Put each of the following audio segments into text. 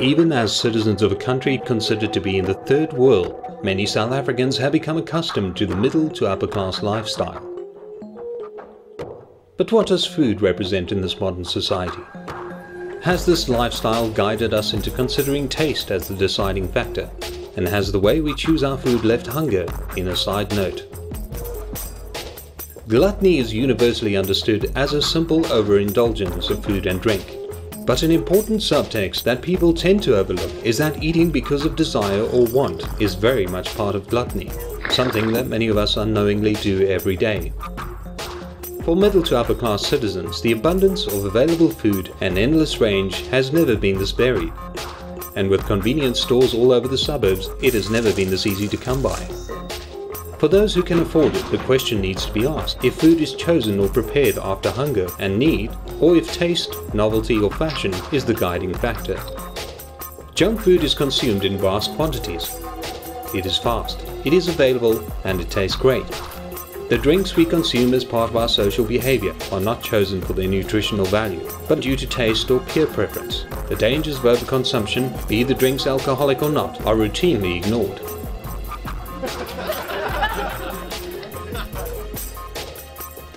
Even as citizens of a country considered to be in the third world, many South Africans have become accustomed to the middle to upper class lifestyle. But what does food represent in this modern society? Has this lifestyle guided us into considering taste as the deciding factor? And has the way we choose our food left hunger in a side note? Gluttony is universally understood as a simple overindulgence of food and drink. But an important subtext that people tend to overlook is that eating because of desire or want is very much part of gluttony, something that many of us unknowingly do every day. For middle to upper class citizens, the abundance of available food and endless range has never been this varied. And with convenience stores all over the suburbs, it has never been this easy to come by. For those who can afford it, the question needs to be asked if food is chosen or prepared after hunger and need, or if taste, novelty, or fashion is the guiding factor. Junk food is consumed in vast quantities. It is fast, it is available, and it tastes great. The drinks we consume as part of our social behavior are not chosen for their nutritional value, but due to taste or peer preference. The dangers of overconsumption, be the drinks alcoholic or not, are routinely ignored.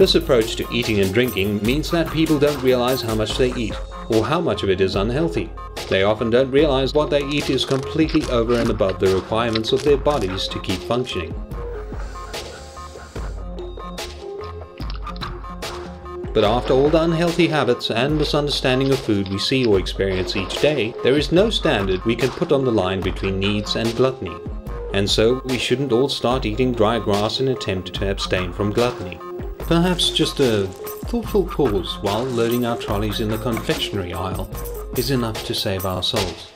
This approach to eating and drinking means that people don't realize how much they eat, or how much of it is unhealthy. They often don't realize what they eat is completely over and above the requirements of their bodies to keep functioning. But after all the unhealthy habits and misunderstanding of food we see or experience each day, there is no standard we can put on the line between needs and gluttony. And so we shouldn't all start eating dry grass in an attempt to abstain from gluttony. Perhaps just a thoughtful pause while loading our trolleys in the confectionery aisle is enough to save our souls.